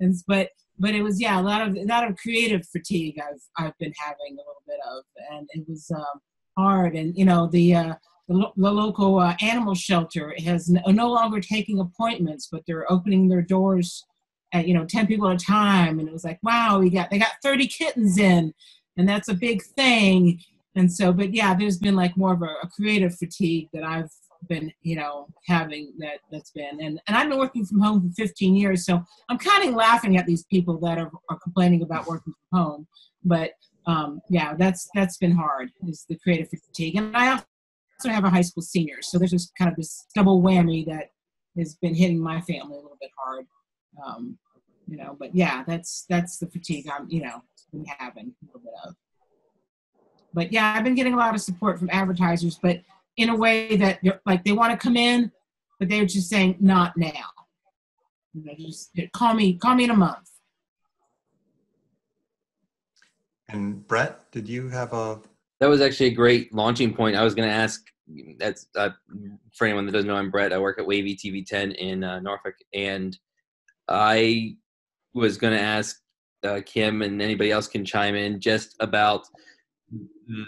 And but but it was yeah a lot of a lot of creative fatigue I've I've been having a little bit of, and it was um, hard. And you know the uh, the, lo- the, local uh, animal shelter has no, no longer taking appointments, but they're opening their doors at you know ten people at a time. And it was like wow, we got they got thirty kittens in, and that's a big thing. And so, but yeah, there's been like more of a, a creative fatigue that I've been you know having that that's been and, and i've been working from home for 15 years so i'm kind of laughing at these people that are, are complaining about working from home but um, yeah that's that's been hard is the creative fatigue and i also have a high school senior so there's just kind of this double whammy that has been hitting my family a little bit hard um, you know but yeah that's that's the fatigue i'm you know been having a little bit of but yeah i've been getting a lot of support from advertisers but in a way that you're like they want to come in, but they're just saying not now. You know, just call me, call me in a month. And Brett, did you have a? That was actually a great launching point. I was going to ask. That's uh, for anyone that doesn't know. I'm Brett. I work at WAVY TV 10 in uh, Norfolk, and I was going to ask uh, Kym and anybody else can chime in just about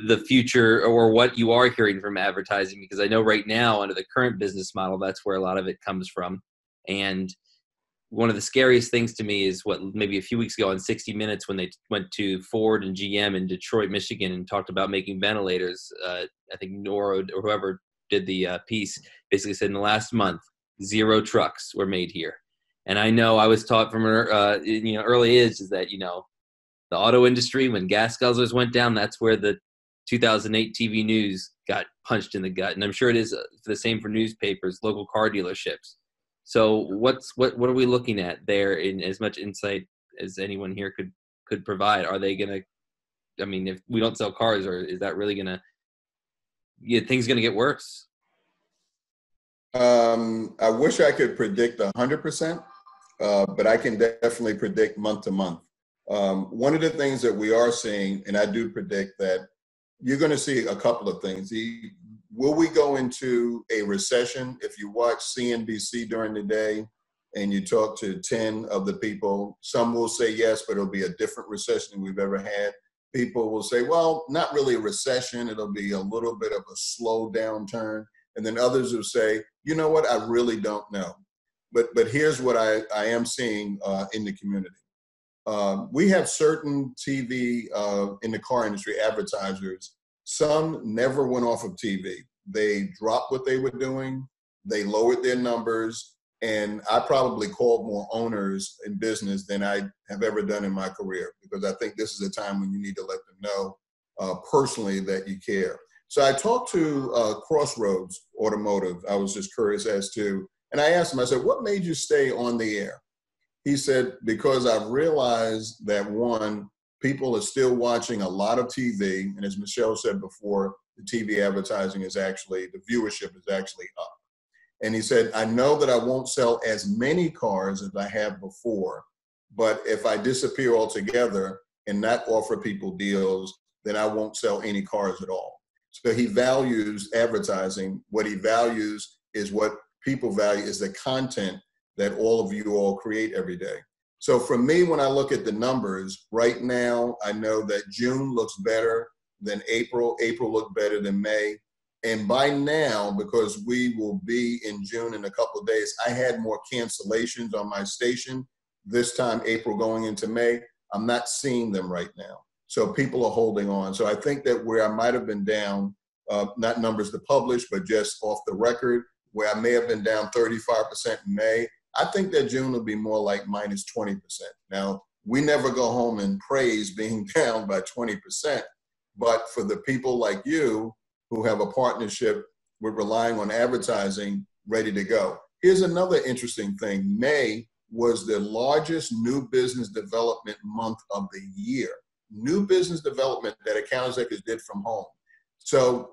the future or what you are hearing from advertising because I know right now under the current business model that's where a lot of it comes from and one of the scariest things to me is what maybe a few weeks ago on 60 Minutes when they went to Ford and GM in Detroit, Michigan, and talked about making ventilators. Uh, I think Nora or whoever did the uh, piece basically said in the last month, zero trucks were made here. And I know I was taught from uh, you know early age is that you know the auto industry when gas guzzlers went down, that's where the 2008 TV news got punched in the gut. And I'm sure it is uh, the same for newspapers, local car dealerships. So what's what what are we looking at there in as much insight as anyone here could could provide? Are they gonna I mean if we don't sell cars or is that really gonna yeah, things gonna get worse? Um, I wish I could predict hundred percent, uh, but I can definitely predict month to month. Um, one of the things that we are seeing, and I do predict that you're going to see a couple of things. The, will we go into a recession? If you watch CNBC during the day and you talk to 10 of the people, some will say yes, but it'll be a different recession than we've ever had. People will say, well, not really a recession, it'll be a little bit of a slow downturn. And then others will say, you know what, I really don't know. But, but here's what I, I am seeing uh, in the community. Um, we have certain TV uh, in the car industry advertisers. Some never went off of TV. They dropped what they were doing. They lowered their numbers. And I probably called more owners in business than I have ever done in my career because I think this is a time when you need to let them know uh, personally that you care. So I talked to uh, Crossroads Automotive. I was just curious as to, and I asked him, I said, what made you stay on the air? He said, because I've realized that one, people are still watching a lot of TV. And as Michel said before, the TV advertising is actually, the viewership is actually up. And he said, I know that I won't sell as many cars as I have before, but if I disappear altogether and not offer people deals, then I won't sell any cars at all. So he values advertising. What he values is what people value is the content that all of you all create every day. So for me, when I look at the numbers, right now, I know that June looks better than April. April looked better than May. And by now, because we will be in June in a couple of days, I had more cancellations on my station this time, April going into May. I'm not seeing them right now. So people are holding on. So I think that where I might have been down, uh, not numbers to publish, but just off the record, where I may have been down 35% in May, I think that June will be more like minus 20%. Now, we never go home and praise being down by 20%, but for the people like you who have a partnership with relying on advertising ready to go. Here's another interesting thing May was the largest new business development month of the year. New business development that account executives did from home. So,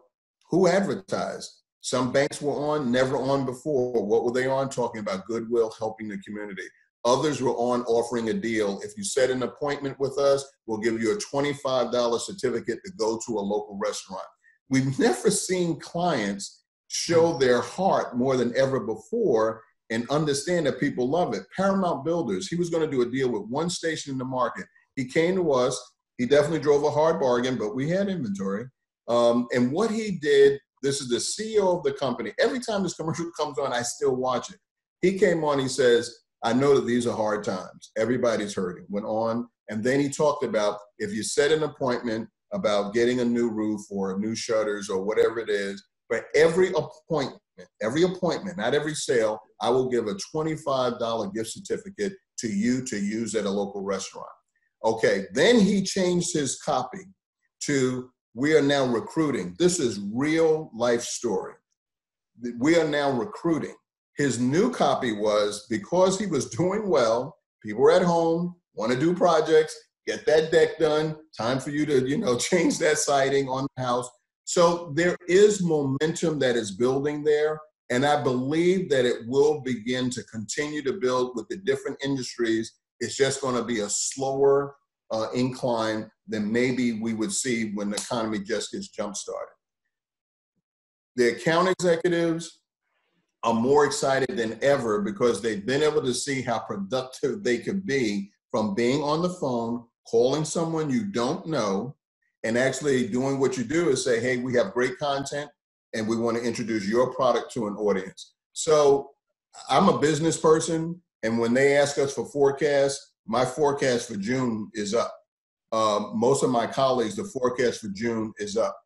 who advertised? Some banks were on, never on before. What were they on? Talking about goodwill, helping the community. Others were on offering a deal. If you set an appointment with us, we'll give you a $25 certificate to go to a local restaurant. We've never seen clients show their heart more than ever before and understand that people love it. Paramount Builders, he was going to do a deal with one station in the market. He came to us. He definitely drove a hard bargain, but we had inventory. Um, and what he did this is the CEO of the company. Every time this commercial comes on, I still watch it. He came on, he says, I know that these are hard times. Everybody's hurting. Went on, and then he talked about if you set an appointment about getting a new roof or new shutters or whatever it is, for every appointment, every appointment, not every sale, I will give a $25 gift certificate to you to use at a local restaurant. Okay, then he changed his copy to we are now recruiting. This is real life story. We are now recruiting. His new copy was because he was doing well, people were at home, want to do projects, get that deck done, time for you to, you know, change that siding on the house. So there is momentum that is building there. And I believe that it will begin to continue to build with the different industries. It's just going to be a slower uh, incline than maybe we would see when the economy just gets jump started. The account executives are more excited than ever because they've been able to see how productive they could be from being on the phone, calling someone you don't know, and actually doing what you do is say, hey, we have great content and we want to introduce your product to an audience. So I'm a business person. And when they ask us for forecasts, my forecast for June is up. Uh, most of my colleagues, the forecast for June is up.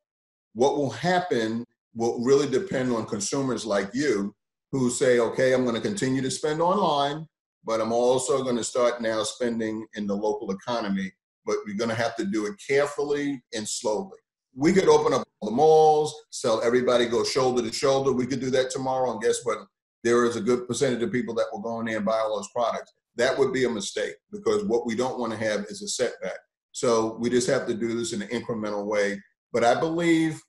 What will happen will really depend on consumers like you who say, okay, I'm going to continue to spend online, but I'm also going to start now spending in the local economy. But we're going to have to do it carefully and slowly. We could open up the malls, sell everybody go shoulder to shoulder. We could do that tomorrow. And guess what? There is a good percentage of people that will go in there and buy all those products. That would be a mistake because what we don't want to have is a setback. So we just have to do this in an incremental way. But I believe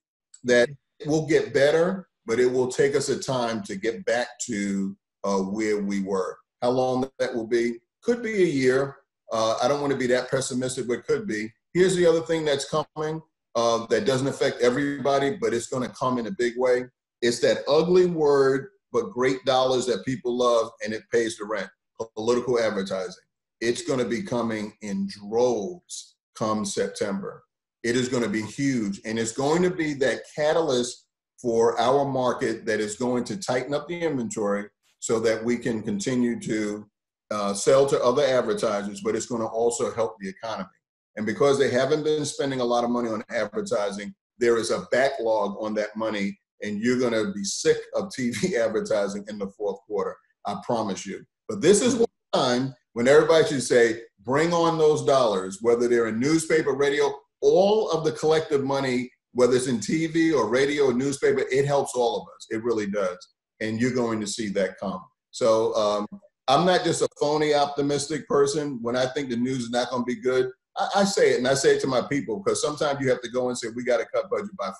that we'll get better, but it will take us a time to get back to uh, where we were. How long that will be? Could be a year. Uh, I don't want to be that pessimistic, but it could be. Here's the other thing that's coming uh, that doesn't affect everybody, but it's going to come in a big way. It's that ugly word, but great dollars that people love, and it pays the rent. Political advertising. It's going to be coming in droves come September. It is going to be huge, and it's going to be that catalyst for our market that is going to tighten up the inventory so that we can continue to uh, sell to other advertisers, but it's going to also help the economy. And because they haven't been spending a lot of money on advertising, there is a backlog on that money, and you're going to be sick of TV advertising in the fourth quarter. I promise you. But this is one time when everybody should say, bring on those dollars, whether they're in newspaper, radio, all of the collective money, whether it's in TV or radio or newspaper, it helps all of us. It really does and you're going to see that come. So um, I'm not just a phony optimistic person. When I think the news is not going to be good, I, I, say it and I say it to my people because sometimes you have to go and say, we got to cut budget by 5%.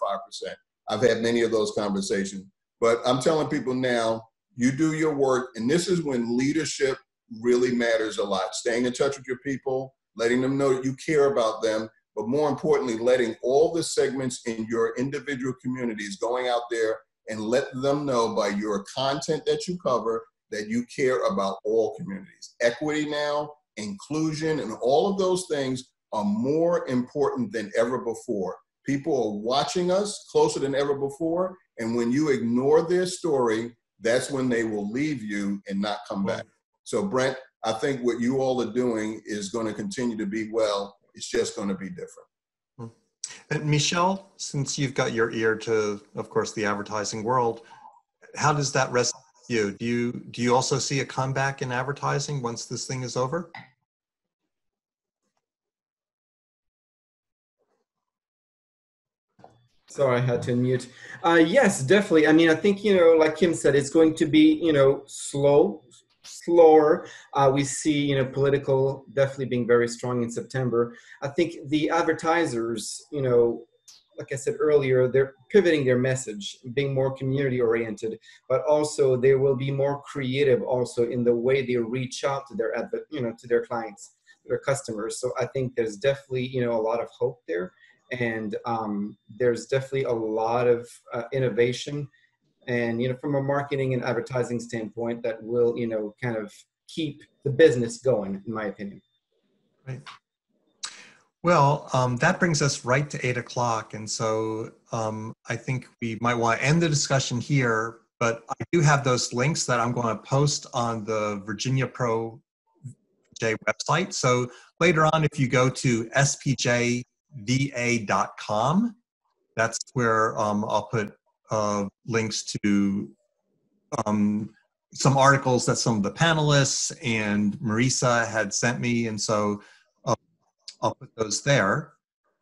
I've had many of those conversations. But I'm telling people now, you do your work. And this is when leadership really matters a lot. Staying in touch with your people, letting them know that you care about them, but more importantly, letting all the segments in your individual communities going out there and let them know by your content that you cover that you care about all communities. Equity now, inclusion, and all of those things are more important than ever before. People are watching us closer than ever before, and when you ignore their story, that's when they will leave you and not come back. So, Brent, I think what you all are doing is going to continue to be well. It's just going to be different. Hmm. And Michel, since you've got your ear to, of course, the advertising world, how does that resonate with you? Do you do you also see a comeback in advertising once this thing is over? Sorry, I had to unmute. Uh, yes, definitely. I mean, I think, you know, like Kym said, it's going to be, you know, slow, slower. Uh, we see, you know, political definitely being very strong in September. I think the advertisers, you know, like I said earlier, they're pivoting their message, being more community oriented, but also they will be more creative also in the way they reach out to their you know, to their clients, their customers. So I think there's definitely, you know, a lot of hope there. And um, there's definitely a lot of uh, innovation and you know from a marketing and advertising standpoint that will you know kind of keep the business going in my opinion. Right. Well um, that brings us right to eight o'clock. And so um, i think we might want to end the discussion here but i do have those links that i'm going to post on the virginia pro j website. So later on if you go to spjva.com that's where um, i'll put uh, links to um, some articles that some of the panelists and Marisa had sent me, and so uh, I'll put those there.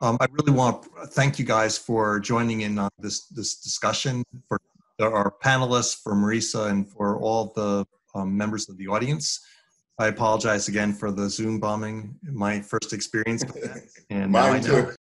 Um, I really want to thank you guys for joining in on this this discussion for our panelists, for Marisa, and for all the um, members of the audience. I apologize again for the Zoom bombing, my first experience. And Mine too.